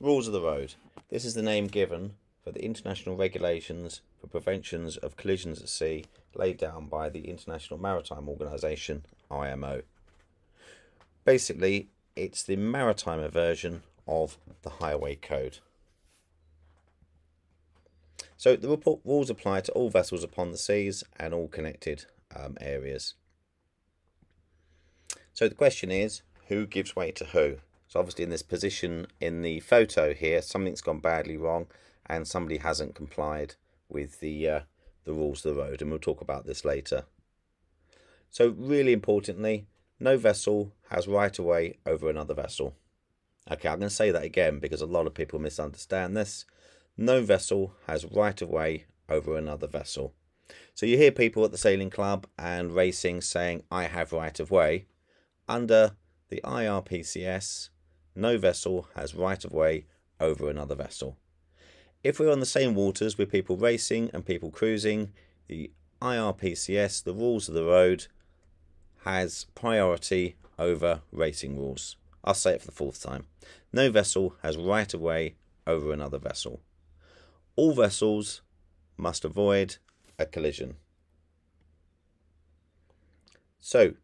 Rules of the road. This is the name given for the international regulations for preventions of collisions at sea laid down by the International Maritime Organization, IMO. Basically, it's the maritime version of the highway code. So the report rules apply to all vessels upon the seas and all connected um, areas. So the question is, who gives way to who? So obviously in this position in the photo here, something's gone badly wrong and somebody hasn't complied with the uh, the rules of the road, and we'll talk about this later. So really importantly, no vessel has right of way over another vessel. Okay, I'm going to say that again because a lot of people misunderstand this. No vessel has right of way over another vessel. So you hear people at the sailing club and racing saying, I have right of way. Under the IRPCS, no vessel has right of way over another vessel. If we're on the same waters with people racing and people cruising, the IRPCS, the rules of the road, has priority over racing rules. I'll say it for the fourth time. No vessel has right of way over another vessel. All vessels must avoid a collision. So,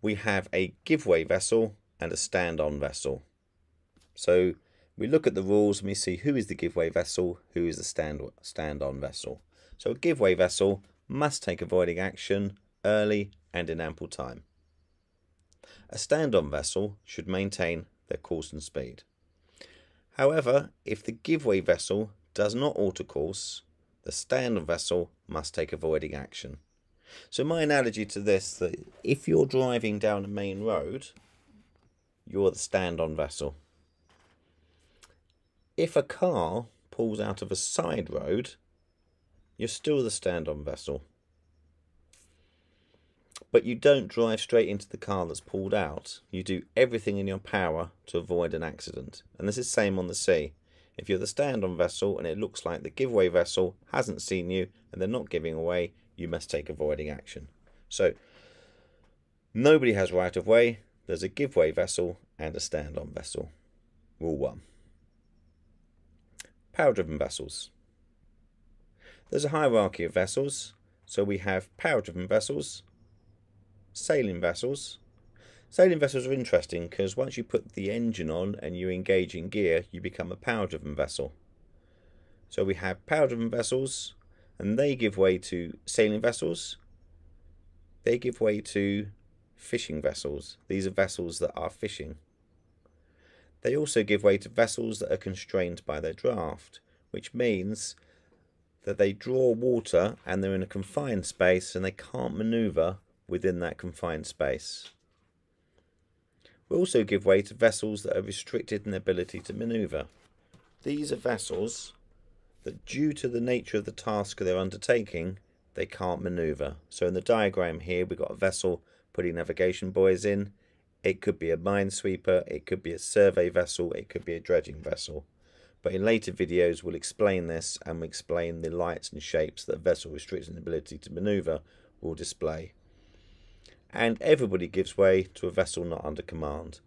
we have a giveaway vessel and a stand-on vessel. So, we look at the rules and we see who is the giveaway vessel, who is the stand stand-on vessel. So a giveaway vessel must take avoiding action early and in ample time. A stand-on vessel should maintain their course and speed. However, if the giveaway vessel does not alter course, the stand-on vessel must take avoiding action. So my analogy to this, that if you're driving down a main road, you're the stand-on vessel if a car pulls out of a side road, you're still the stand-on vessel. But you don't drive straight into the car that's pulled out. You do everything in your power to avoid an accident. And this is same on the sea. If you're the stand-on vessel and it looks like the giveaway vessel hasn't seen you and they're not giving away, you must take avoiding action. So nobody has right of way. There's a giveaway vessel and a stand-on vessel. Rule 1 power-driven vessels. There's a hierarchy of vessels. So we have power-driven vessels, sailing vessels. Sailing vessels are interesting because once you put the engine on and you engage in gear, you become a power-driven vessel. So we have power-driven vessels, and they give way to sailing vessels. They give way to fishing vessels. These are vessels that are fishing. They also give way to vessels that are constrained by their draft, which means that they draw water and they're in a confined space and they can't manoeuvre within that confined space. We also give way to vessels that are restricted in their ability to manoeuvre. These are vessels that due to the nature of the task they're undertaking, they can't manoeuvre. So in the diagram here, we've got a vessel putting navigation buoys in. It could be a minesweeper, it could be a survey vessel, it could be a dredging vessel. But in later videos we'll explain this and we'll explain the lights and shapes that a vessel restricting ability to manoeuvre will display. And everybody gives way to a vessel not under command.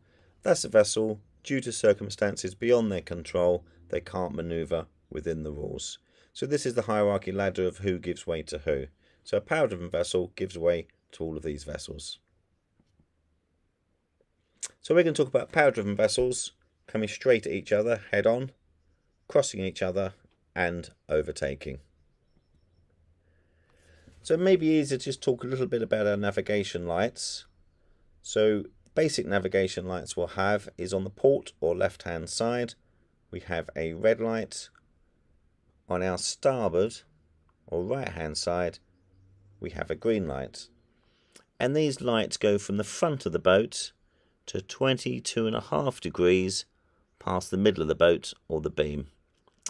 That's a vessel, due to circumstances beyond their control, they can't manoeuvre within the rules. So this is the hierarchy ladder of who gives way to who. So a power-driven vessel gives way to all of these vessels. So we're going to talk about power-driven vessels coming straight at each other head on, crossing each other and overtaking. So it may be easier to just talk a little bit about our navigation lights. So basic navigation lights we'll have is on the port or left hand side. We have a red light. On our starboard or right hand side we have a green light. And these lights go from the front of the boat to 22 and a half degrees past the middle of the boat or the beam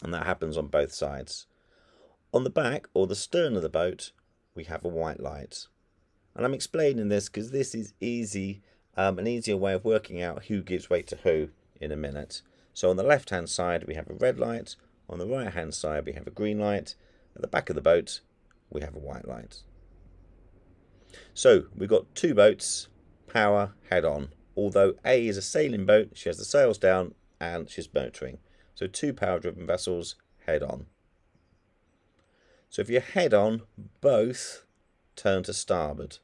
and that happens on both sides. On the back or the stern of the boat we have a white light and I'm explaining this because this is easy um, an easier way of working out who gives way to who in a minute. So on the left hand side we have a red light, on the right hand side we have a green light, at the back of the boat we have a white light. So we've got two boats, power head on although A is a sailing boat, she has the sails down, and she's motoring. So two power-driven vessels head on. So if you're head on, both turn to starboard.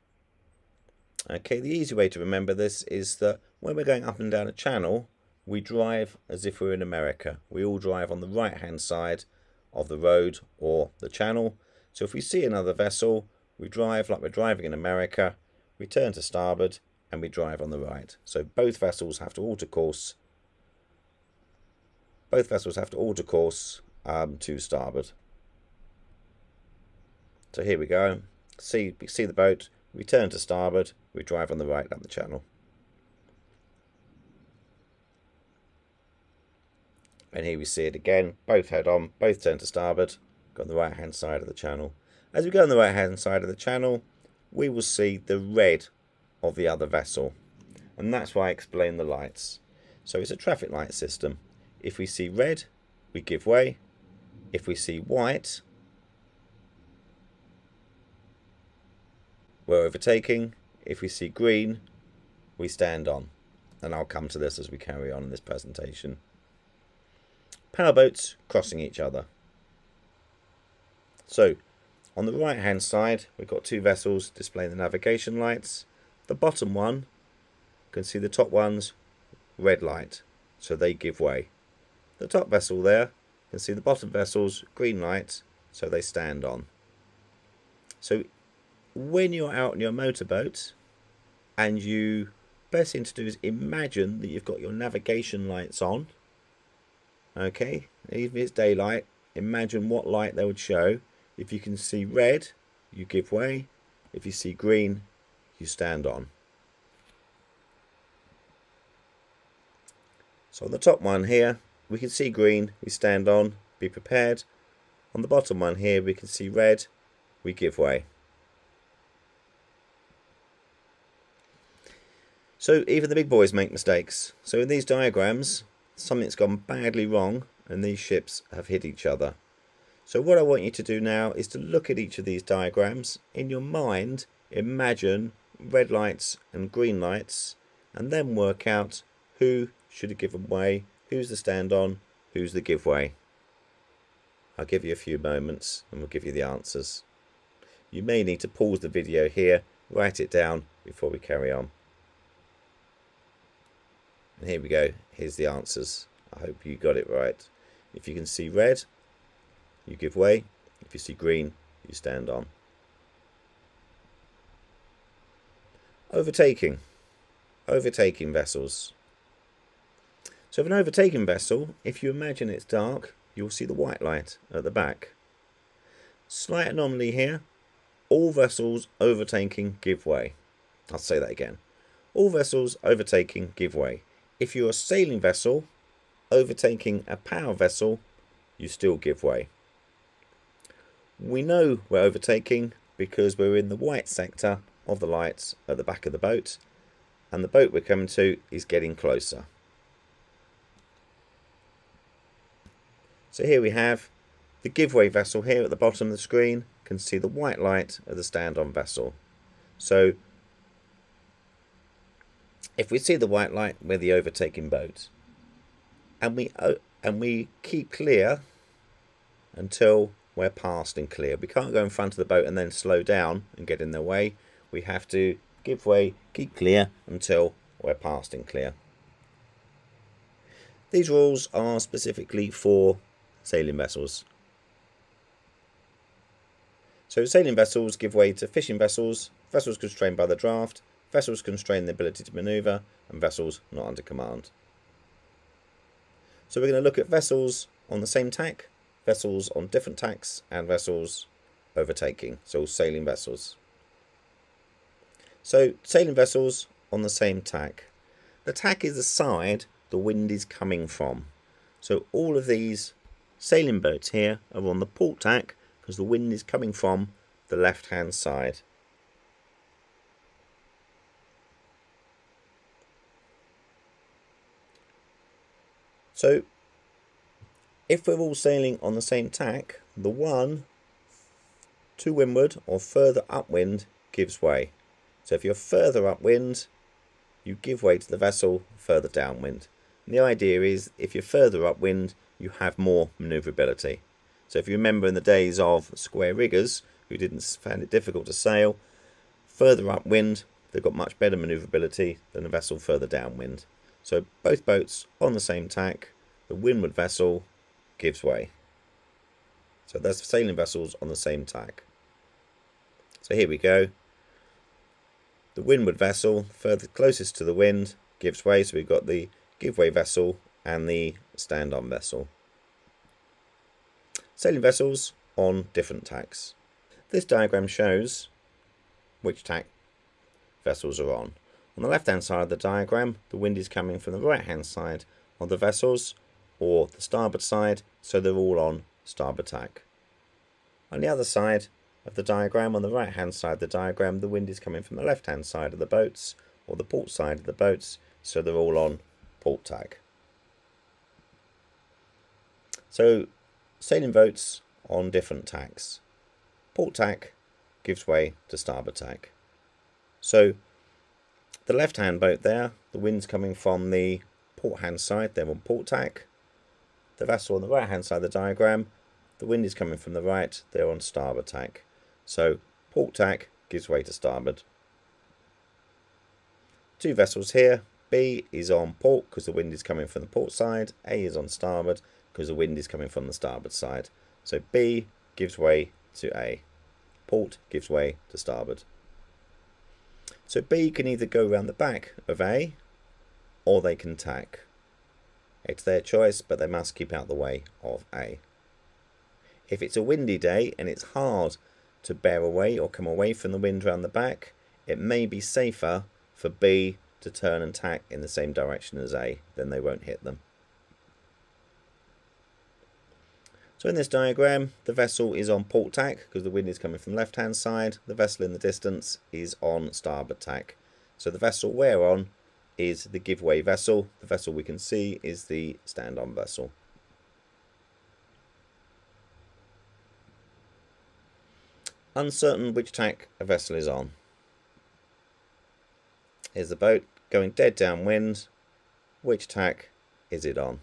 Okay, the easy way to remember this is that when we're going up and down a channel, we drive as if we're in America. We all drive on the right hand side of the road or the channel. So if we see another vessel, we drive like we're driving in America, we turn to starboard and we drive on the right. So both vessels have to alter course. Both vessels have to alter course um, to starboard. So here we go. See, see the boat. We turn to starboard. We drive on the right down the channel. And here we see it again. Both head on. Both turn to starboard. Got the right hand side of the channel. As we go on the right hand side of the channel, we will see the red of the other vessel. And that's why I explain the lights. So it's a traffic light system. If we see red, we give way. If we see white, we're overtaking. If we see green, we stand on. And I'll come to this as we carry on in this presentation. Powerboats crossing each other. So, on the right hand side, we've got two vessels displaying the navigation lights. The bottom one, you can see the top one's red light, so they give way. The top vessel there, you can see the bottom vessel's green light, so they stand on. So when you're out on your motorboat and you best thing to do is imagine that you've got your navigation lights on okay even if it's daylight imagine what light they would show if you can see red you give way if you see green you stand on so on the top one here we can see green we stand on be prepared on the bottom one here we can see red we give way So even the big boys make mistakes. So in these diagrams, something's gone badly wrong and these ships have hit each other. So what I want you to do now is to look at each of these diagrams. In your mind, imagine red lights and green lights and then work out who should have given way, who's the stand on, who's the give way. I'll give you a few moments and we'll give you the answers. You may need to pause the video here, write it down before we carry on. And here we go. Here's the answers. I hope you got it right. If you can see red, you give way. If you see green, you stand on. Overtaking. Overtaking vessels. So of an overtaking vessel, if you imagine it's dark, you'll see the white light at the back. Slight anomaly here. All vessels overtaking give way. I'll say that again. All vessels overtaking give way. If you're a sailing vessel overtaking a power vessel, you still give way. We know we're overtaking because we're in the white sector of the lights at the back of the boat and the boat we're coming to is getting closer. So here we have the giveaway vessel here at the bottom of the screen can see the white light of the stand-on vessel. So if we see the white light, we're the overtaking boat. And we, and we keep clear until we're past and clear. We can't go in front of the boat and then slow down and get in their way. We have to give way, keep clear until we're past and clear. These rules are specifically for sailing vessels. So sailing vessels give way to fishing vessels, vessels constrained by the draft, vessels constrain the ability to manoeuvre, and vessels not under command. So we're going to look at vessels on the same tack, vessels on different tacks, and vessels overtaking, so sailing vessels. So sailing vessels on the same tack. The tack is the side the wind is coming from. So all of these sailing boats here are on the port tack because the wind is coming from the left hand side. So if we're all sailing on the same tack, the one to windward or further upwind gives way. So if you're further upwind, you give way to the vessel further downwind. And the idea is if you're further upwind, you have more manoeuvrability. So if you remember in the days of square riggers who didn't find it difficult to sail, further upwind, they've got much better manoeuvrability than a vessel further downwind. So both boats on the same tack, the windward vessel gives way. So that's sailing vessels on the same tack. So here we go. The windward vessel, further closest to the wind, gives way. So we've got the giveaway vessel and the stand-on vessel. Sailing vessels on different tacks. This diagram shows which tack vessels are on. On the left hand side of the diagram, the wind is coming from the right hand side of the vessels or the starboard side, so they're all on starboard tack. On the other side of the diagram, on the right hand side of the diagram, the wind is coming from the left hand side of the boats or the port side of the boats, so they're all on port tack. So sailing boats on different tacks. Port tack gives way to starboard tack. So the left hand boat there, the wind's coming from the port hand side, they're on port tack. The vessel on the right hand side of the diagram, the wind is coming from the right, they're on starboard tack. So port tack gives way to starboard. Two vessels here, B is on port because the wind is coming from the port side, A is on starboard because the wind is coming from the starboard side. So B gives way to A. Port gives way to starboard. So B can either go around the back of A or they can tack. It's their choice, but they must keep out the way of A. If it's a windy day and it's hard to bear away or come away from the wind around the back, it may be safer for B to turn and tack in the same direction as A, then they won't hit them. So in this diagram, the vessel is on port tack because the wind is coming from left hand side. The vessel in the distance is on starboard tack. So the vessel we're on is the giveaway vessel. The vessel we can see is the stand-on vessel. Uncertain which tack a vessel is on. Here's the boat going dead downwind. Which tack is it on?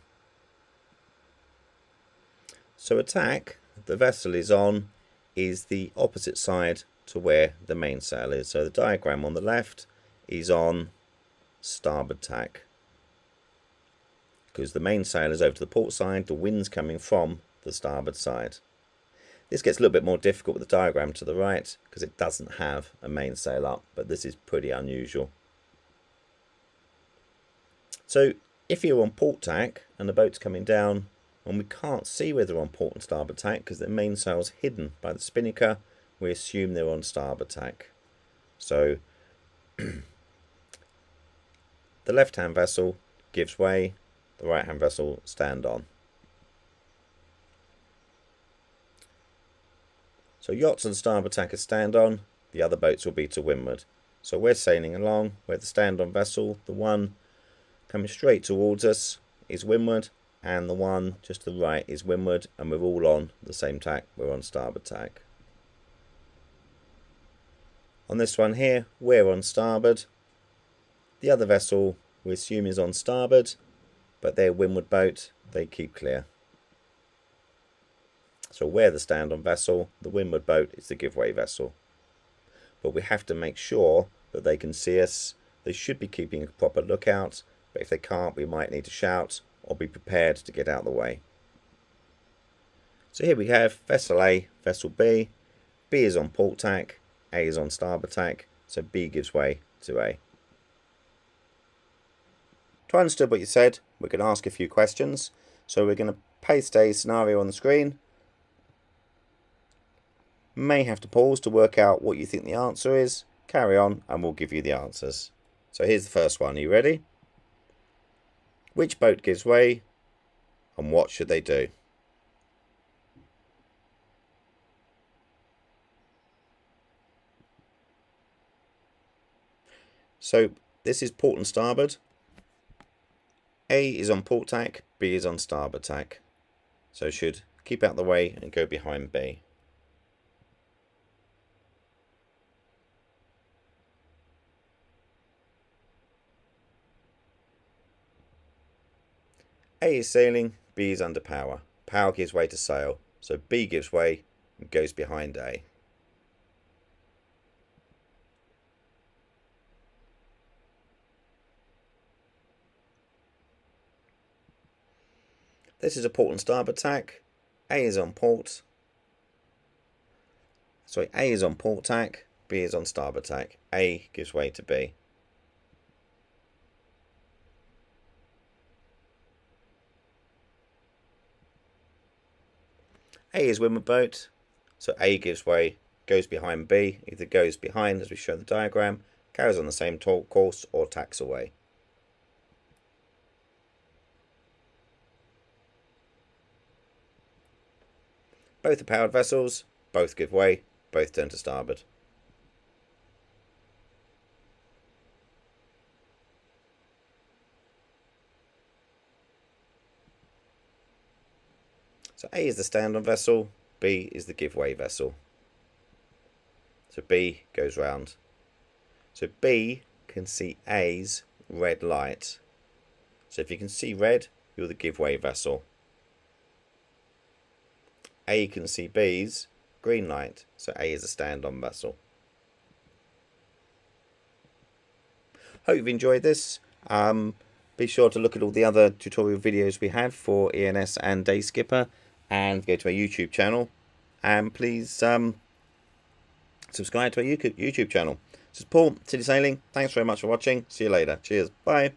So a tack the vessel is on, is the opposite side to where the mainsail is. So the diagram on the left is on starboard tack. Because the mainsail is over to the port side, the wind's coming from the starboard side. This gets a little bit more difficult with the diagram to the right because it doesn't have a mainsail up, but this is pretty unusual. So if you're on port tack and the boat's coming down and we can't see whether on port and starboard tack because the mainsail's hidden by the spinnaker. We assume they're on starboard tack. So the left-hand vessel gives way, the right-hand vessel stand on. So yachts and starboard tack are stand on, the other boats will be to windward. So we're sailing along, where the stand-on vessel, the one coming straight towards us, is windward, and the one just to the right is windward and we're all on the same tack we're on starboard tack on this one here we're on starboard the other vessel we assume is on starboard but their windward boat they keep clear so we're the stand-on vessel the windward boat is the giveaway vessel but we have to make sure that they can see us they should be keeping a proper lookout but if they can't we might need to shout or be prepared to get out of the way. So here we have vessel A, vessel B. B is on port tack, A is on starboard tack, so B gives way to A. To understand what you said, we're going to ask a few questions. So we're going to paste a scenario on the screen. May have to pause to work out what you think the answer is. Carry on and we'll give you the answers. So here's the first one. Are you ready? Which boat gives way and what should they do? So this is port and starboard. A is on port tack, B is on starboard tack. So should keep out the way and go behind B. A is sailing, B is under power. Power gives way to sail, so B gives way and goes behind A. This is a port and starboard tack. A is on port. Sorry, A is on port tack, B is on starboard tack. A gives way to B. A is windward boat, so A gives way, goes behind B, either goes behind as we show in the diagram, carries on the same course or tacks away. Both are powered vessels, both give way, both turn to starboard. So A is the stand-on vessel, B is the give-way vessel. So B goes round. So B can see A's red light. So if you can see red, you're the give-way vessel. A can see B's green light, so A is a stand-on vessel. Hope you've enjoyed this. Um, be sure to look at all the other tutorial videos we have for ENS and Day Skipper and go to our YouTube channel and please um, subscribe to our YouTube channel. This is Paul, City Sailing. Thanks very much for watching. See you later. Cheers. Bye.